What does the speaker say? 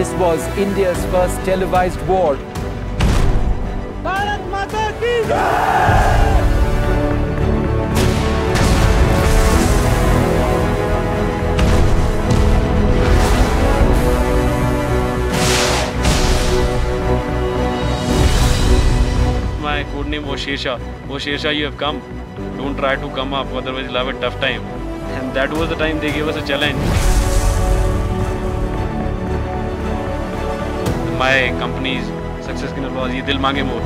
This was India's first televised war. Bharat Mata ki My code name was Shersha. Oh Shersha, you have come. Don't try to come up, otherwise you'll have a tough time. And that was the time they gave us a challenge. My company's success की नरबाज ये दिल मांगे मोर।